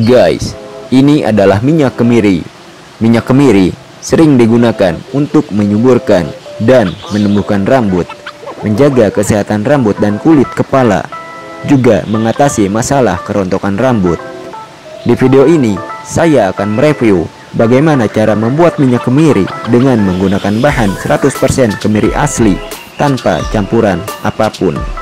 Guys, ini adalah minyak kemiri. Minyak kemiri sering digunakan untuk menyuburkan dan menumbuhkan rambut, menjaga kesehatan rambut dan kulit kepala, juga mengatasi masalah kerontokan rambut. Di video ini, saya akan mereview bagaimana cara membuat minyak kemiri dengan menggunakan bahan 100% kemiri asli tanpa campuran apa pun.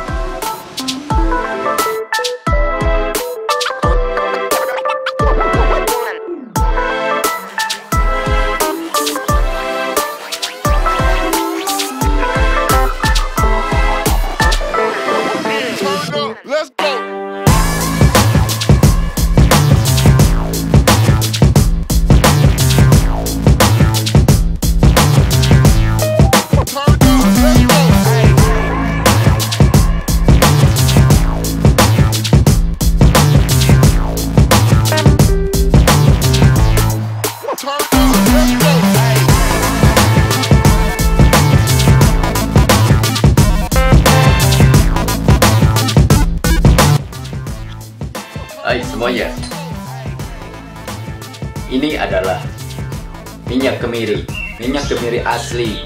Kemiri. Minyak kemiri asli.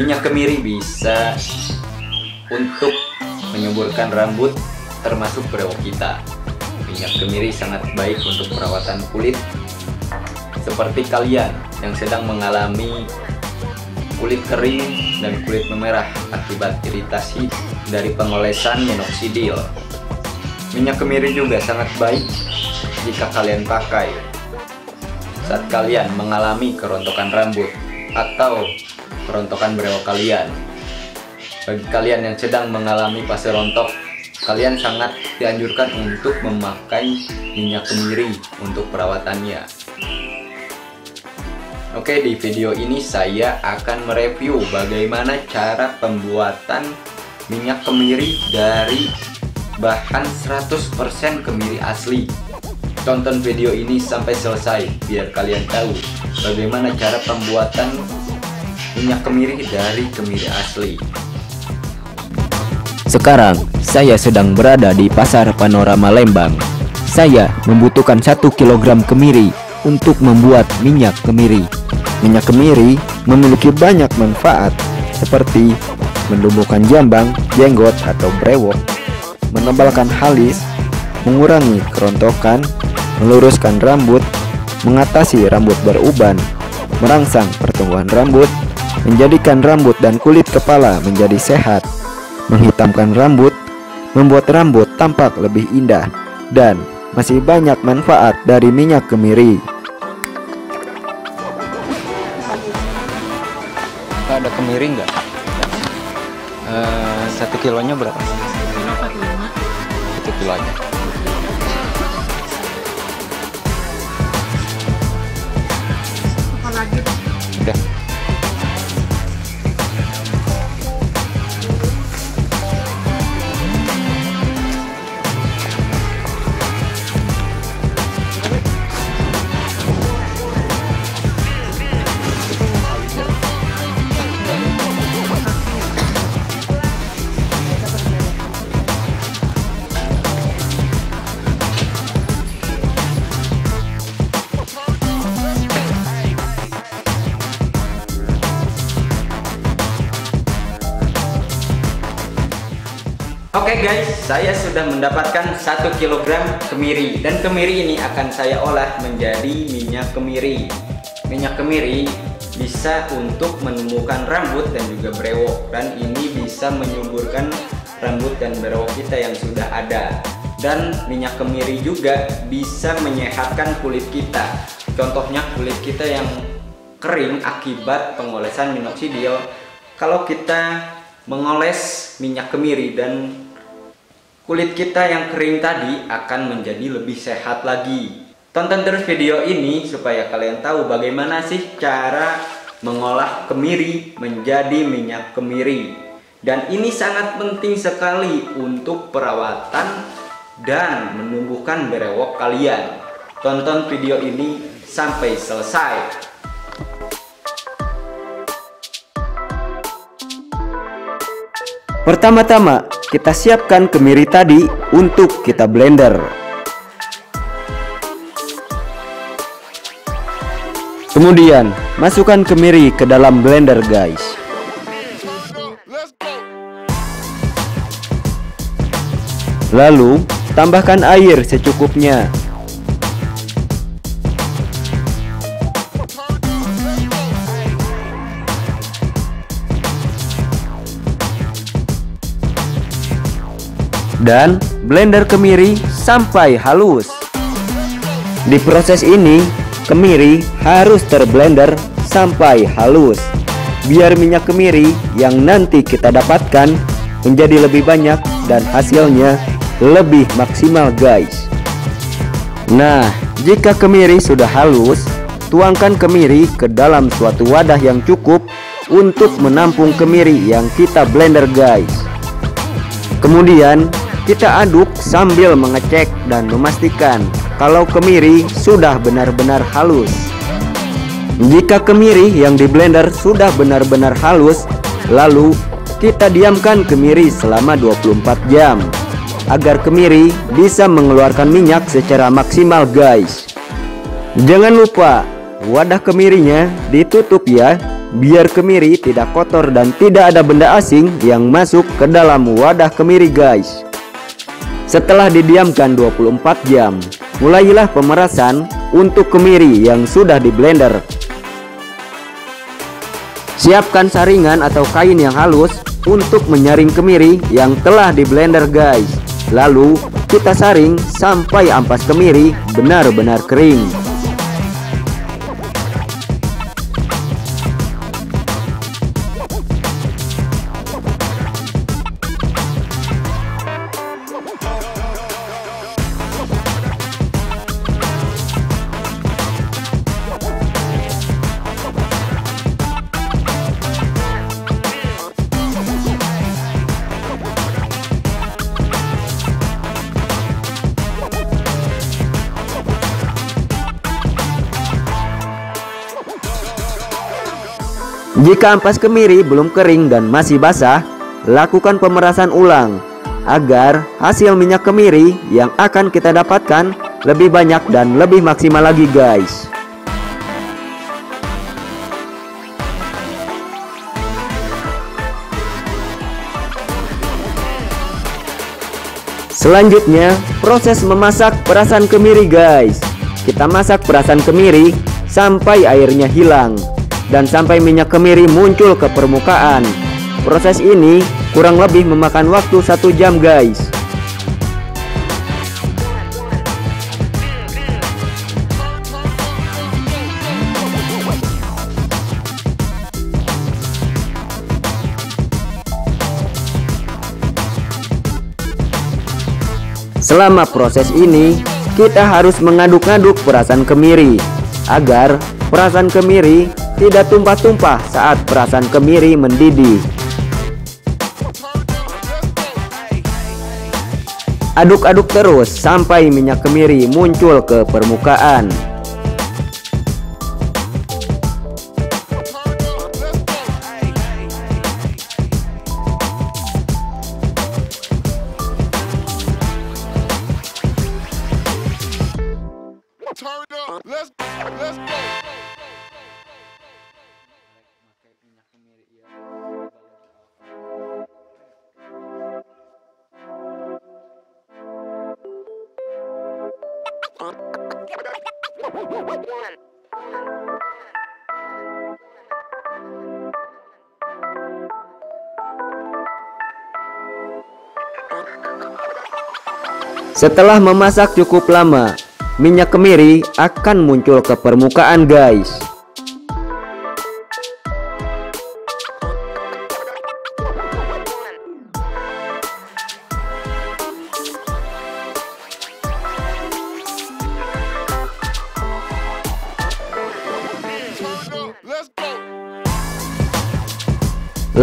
Minyak kemiri bisa untuk menyuburkan rambut termasuk berewok kita. Minyak kemiri sangat baik untuk perawatan kulit. Seperti kalian yang sedang mengalami kulit kering dan kulit memerah akibat iritasi dari pengolesan minoxidil Minyak kemiri juga sangat baik jika kalian pakai saat kalian mengalami kerontokan rambut atau kerontokan berewok kalian. Bagi kalian yang sedang mengalami fase rontok, kalian sangat dianjurkan untuk memakai minyak kemiri untuk perawatannya. Oke, di video ini saya akan mereview bagaimana cara pembuatan minyak kemiri dari bahan 100% kemiri asli. Tonton video ini sampai selesai biar kalian tahu bagaimana cara pembuatan minyak kemiri dari kemiri asli. Sekarang saya sedang berada di Pasar Panorama Lembang. Saya membutuhkan 1 kg kemiri untuk membuat minyak kemiri. Minyak kemiri memiliki banyak manfaat seperti menumbuhkan jambang, jenggot atau brewok, menebalkan halis, mengurangi kerontokan, meluruskan rambut, mengatasi rambut beruban, merangsang pertumbuhan rambut, menjadikan rambut dan kulit kepala menjadi sehat, menghitamkan rambut, membuat rambut tampak lebih indah, dan masih banyak manfaat dari minyak kemiri. Ada kemiri nggak? Eh, satu kilonya berapa? Satu kilonya. Oke guys, saya sudah mendapatkan 1 kg kemiri dan kemiri ini akan saya olah menjadi minyak kemiri. Minyak kemiri bisa untuk menumbuhkan rambut dan juga brewok dan ini bisa menyuburkan rambut dan brewok kita yang sudah ada. Dan minyak kemiri juga bisa menyehatkan kulit kita. Contohnya kulit kita yang kering akibat pengolesan minoxidil. Kalau kita mengoles minyak kemiri dan kulit kita yang kering tadi akan menjadi lebih sehat lagi. Tonton terus video ini supaya kalian tahu bagaimana sih cara mengolah kemiri menjadi minyak kemiri. Dan ini sangat penting sekali untuk perawatan dan menumbuhkan berewok kalian. Tonton video ini sampai selesai. Pertama-tama, kita siapkan kemiri tadi untuk kita blender. Kemudian, masukkan kemiri ke dalam blender guys. Lalu, tambahkan air secukupnya Dan blender kemiri sampai halus. Di proses ini, kemiri harus terblender sampai halus. Biar minyak kemiri yang nanti kita dapatkan menjadi lebih banyak dan hasilnya lebih maksimal guys. Nah, jika kemiri sudah halus, tuangkan kemiri ke dalam suatu wadah yang cukup untuk menampung kemiri yang kita blender guys. Kemudian kita aduk sambil mengecek dan memastikan kalau kemiri sudah benar-benar halus. Jika kemiri yang di blender sudah benar-benar halus, lalu kita diamkan kemiri selama 24 jam agar kemiri bisa mengeluarkan minyak secara maksimal guys. Jangan lupa wadah kemirinya ditutup ya biar kemiri tidak kotor dan tidak ada benda asing yang masuk ke dalam wadah kemiri guys. Setelah didiamkan 24 jam, mulailah pemerasan untuk kemiri yang sudah di blender. Siapkan saringan atau kain yang halus untuk menyaring kemiri yang telah di blender guys. Lalu kita saring sampai ampas kemiri benar-benar kering. Jika ampas kemiri belum kering dan masih basah, lakukan pemerasan ulang agar hasil minyak kemiri yang akan kita dapatkan lebih banyak dan lebih maksimal lagi guys. Selanjutnya, proses memasak perasan kemiri guys. Kita masak perasan kemiri sampai airnya hilang dan sampai minyak kemiri muncul ke permukaan. Proses ini kurang lebih memakan waktu satu jam guys. Selama proses ini, kita harus mengaduk-aduk perasan kemiri agar perasan kemiri tidak tumpah-tumpah saat perasan kemiri mendidih. Aduk-aduk terus sampai minyak kemiri muncul ke permukaan. Setelah memasak cukup lama, minyak kemiri akan muncul ke permukaan guys.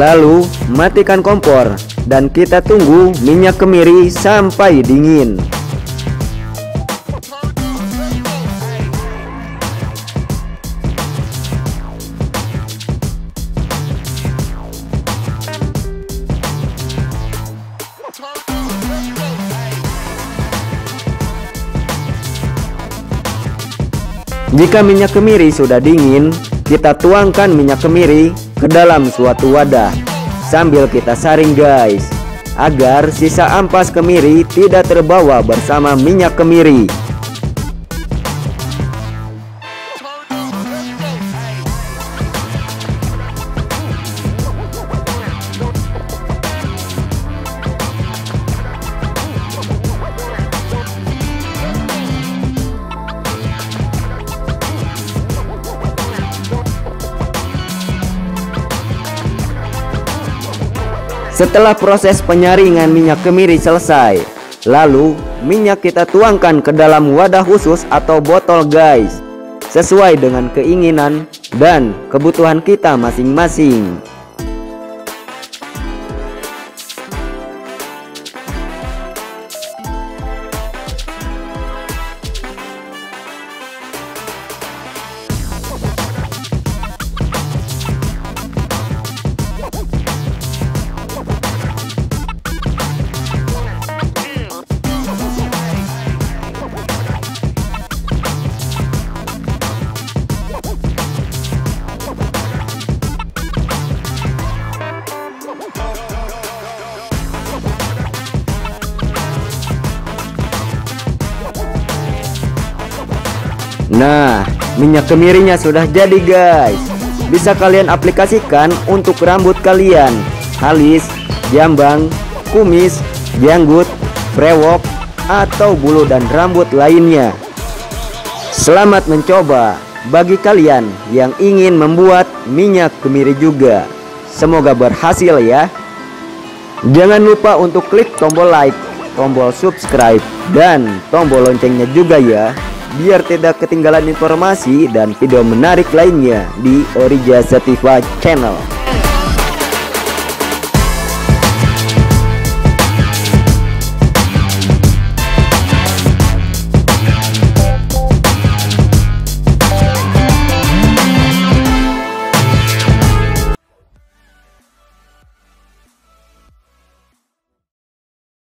Lalu matikan kompor dan kita tunggu minyak kemiri sampai dingin. Jika minyak kemiri sudah dingin, kita tuangkan minyak kemiri ke dalam suatu wadah sambil kita saring guys agar sisa ampas kemiri tidak terbawa bersama minyak kemiri. Setelah proses penyaringan minyak kemiri selesai, lalu minyak kita tuangkan ke dalam wadah khusus atau botol guys, sesuai dengan keinginan dan kebutuhan kita masing-masing. Nah, minyak kemirinya sudah jadi guys. Bisa kalian aplikasikan untuk rambut kalian, halis, jambang, kumis, janggut, brewok, atau bulu dan rambut lainnya. Selamat mencoba bagi kalian yang ingin membuat minyak kemiri juga. Semoga berhasil ya. Jangan lupa untuk klik tombol like, tombol subscribe, dan tombol loncengnya juga ya biar tidak ketinggalan informasi dan video menarik lainnya di Orija Sativa Channel.